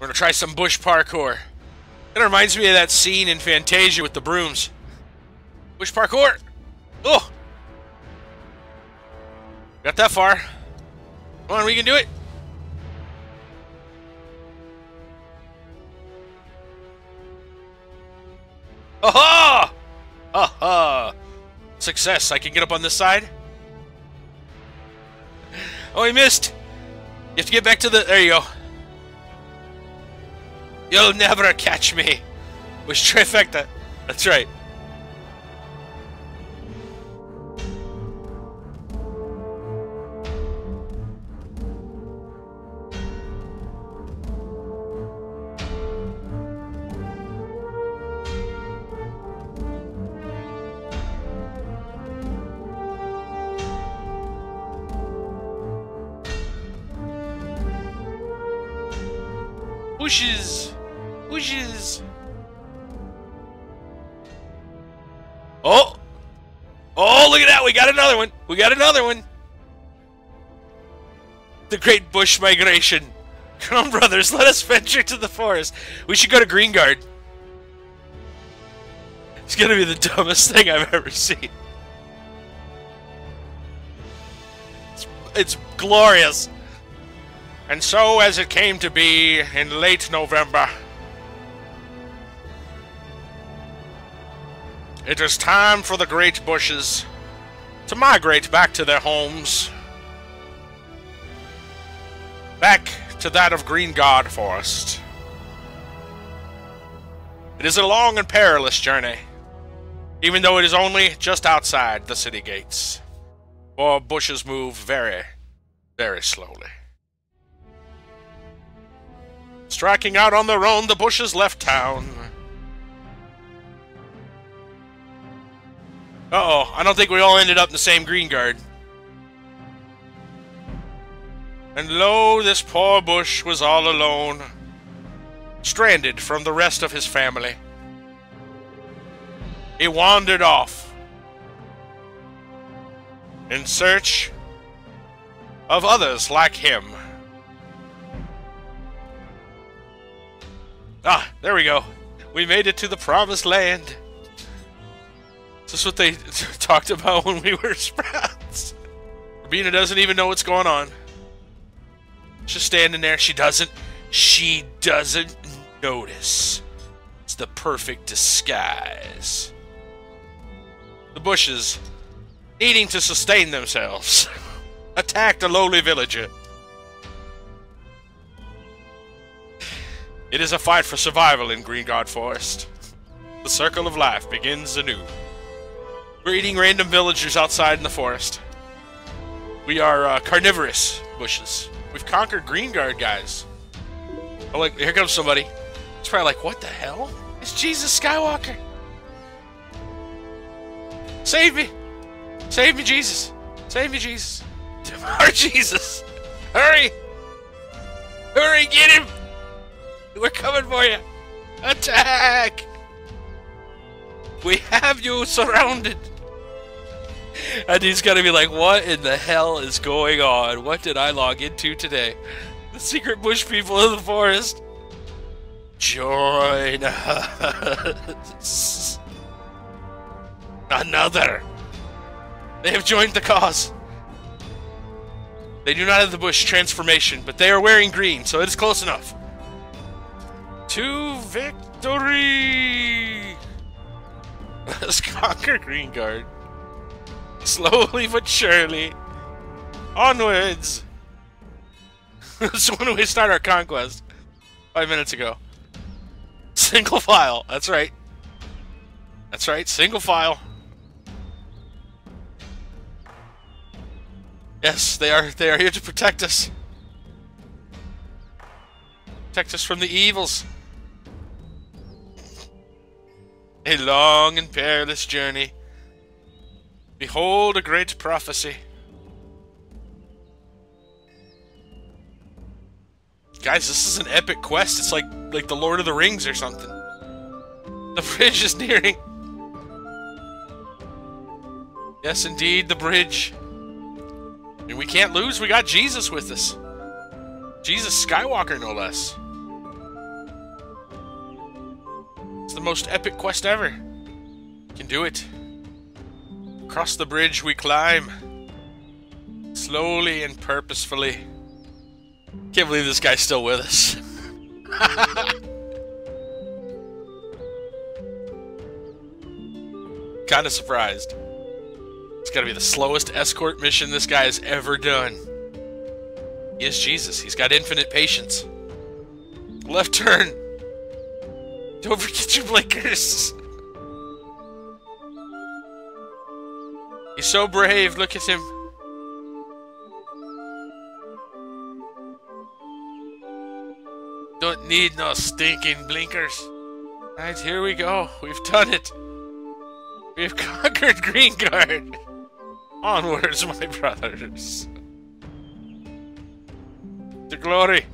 We're gonna try some bush parkour. It reminds me of that scene in Fantasia with the brooms. Bush parkour! Oh! Got that far. Come on, we can do it. Aha! Aha! Success. I can get up on this side. Oh, he missed. You have to get back to the... There you go. You'll never catch me. Was trifecta. That's right. Bushes! Bushes! Oh! Oh, look at that! We got another one! We got another one! The Great Bush Migration. Come, brothers, let us venture to the forest. We should go to Green Greenguard. It's gonna be the dumbest thing I've ever seen. It's, it's glorious. And so, as it came to be in late November, it is time for the great bushes to migrate back to their homes. Back to that of Greenguard Forest. It is a long and perilous journey, even though it is only just outside the city gates. For bushes move very, very slowly. Striking out on their own, the Bushes left town. Uh-oh, I don't think we all ended up in the same Greenguard. And lo, this poor Bush was all alone, stranded from the rest of his family. He wandered off in search of others like him. Ah, there we go. We made it to the promised land. This is this what they talked about when we were sprouts? Robina doesn't even know what's going on. Just standing there. She doesn't. She doesn't notice. It's the perfect disguise. The bushes, needing to sustain themselves, attacked a lowly villager. It is a fight for survival in Greenguard Forest. The circle of life begins anew. Eating random villagers outside in the forest. We are uh, carnivorous bushes. We've conquered Greenguard, guys. Oh, look, here comes somebody. It's probably like, what the hell? It's Jesus Skywalker. Save me. Save me, Jesus. Save me, Jesus. Our Jesus. Hurry. Hurry, get him. We're coming for you! Attack! We have you surrounded! And he's gonna be like, what in the hell is going on? What did I log into today? The secret bush people of the forest! Join us! Another! They have joined the cause! They do not have the bush transformation, but they are wearing green, so it is close enough to victory! Let's conquer Greenguard. Slowly but surely. Onwards! That's when we start our conquest. Five minutes ago. Single file. That's right. That's right. Single file. Yes, they are. They are here to protect us. Protect us from the evils. A long and perilous journey. Behold a great prophecy. Guys, this is an epic quest. It's like like the Lord of the Rings or something. The bridge is nearing. Yes, indeed, the bridge. And we can't lose. We got Jesus with us. Jesus Skywalker, no less. It's the most epic quest ever. Can do it. Across the bridge we climb. Slowly and purposefully. Can't believe this guy's still with us. Kinda surprised. It's gotta be the slowest escort mission this guy has ever done. He is Jesus. He's got infinite patience. Left turn. Don't forget your blinkers. He's so brave. Look at him. Don't need no stinking blinkers. Right, here we go. We've done it. We've conquered Greenguard. Onwards, my brothers. To glory.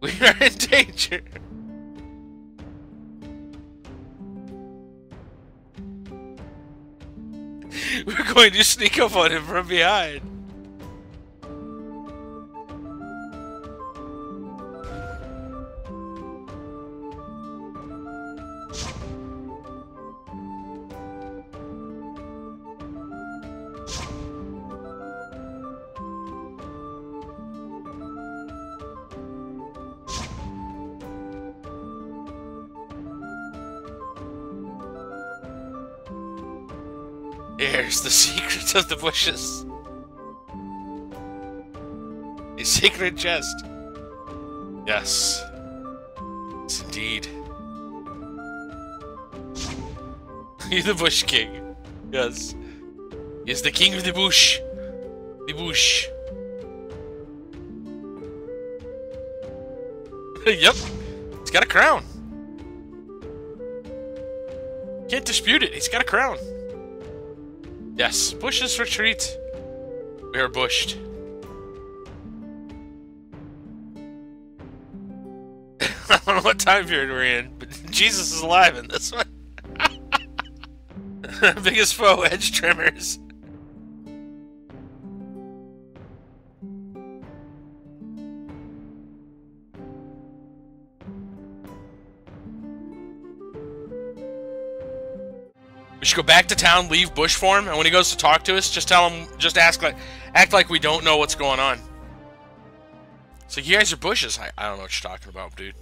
We are in danger. We're going to sneak up on him from behind. Here's the secret of the bushes. A secret chest. Yes. Yes, indeed. He's the Bush King. Yes. He's the king of the bush. The bush. yep. He's got a crown. Can't dispute it. He's got a crown. Yes, bushes retreat. We are bushed. I don't know what time period we're in, but Jesus is alive in this one. Biggest foe, edge trimmers. Should go back to town, leave bush for him, and when he goes to talk to us, just tell him, just ask like, act like we don't know what's going on. So you guys are bushes. I, I don't know what you're talking about, dude.